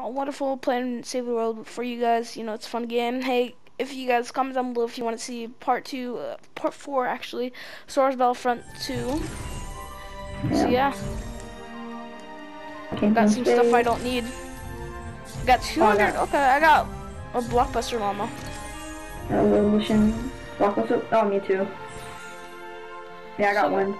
all wonderful playing Save the World for you guys. You know, it's a fun game. Hey, if you guys comment down below if you want to see part two, uh, part four actually, Star Wars Battlefront 2. So yeah, got some stuff I don't need. Got 200. Okay, I got a blockbuster llama. Revolution. Blockbuster. Oh, me too. Yeah, I got So- one.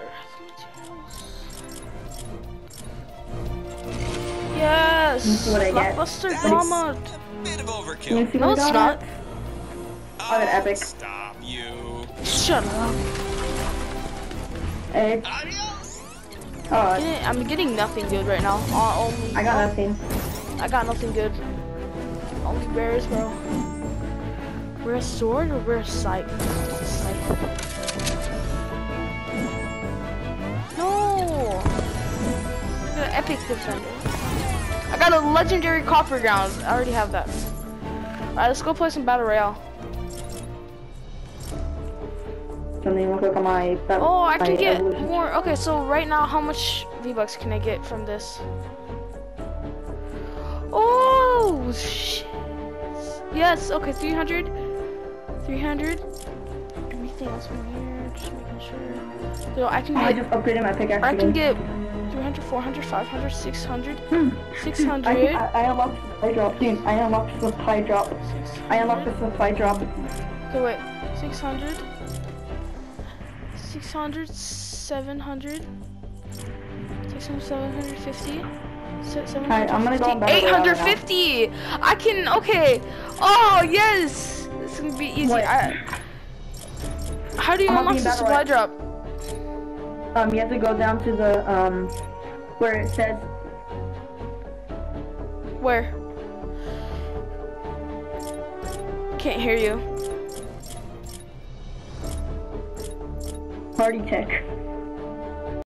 Yes, see what I get. blockbuster That's llama. a bit of overkill. you see No, what it's I not. got? Oh, an epic. Stop you. Shut up. Egg. Adios. Oh, Getting- I'm getting nothing good right now. Uh, only, I got nothing. I got nothing good. Only bears, bro. Rare sword or rare sight? Sight. No! I got an epic defender. I got a legendary copper grounds. I already have that. Alright, let's go play some battle royale. Something real quick on my. Oh, I can get evolution. more. Okay, so right now, how much V-Bucks can I get from this? Oh, shit. Yes, okay, 300. 300. Everything else from here, just making sure. So I can Oh, I get, just upgraded my pickaxe. I can get 300, 400, 500, 600, Hmm. 600, I, think I, I unlocked the supply drop, dude. I unlocked the supply drop. I unlocked the 600. supply drop. Okay, wait. 600. 600, 700. 600, 750. 750, Alright, I'm gonna go on battle royale now. 850! I can, okay. Oh, yes! This is gonna be easy. I, how do you I'm unlock the supply royale. drop? Um, you have to go down to the um, where it says Where? Can't hear you. party tech.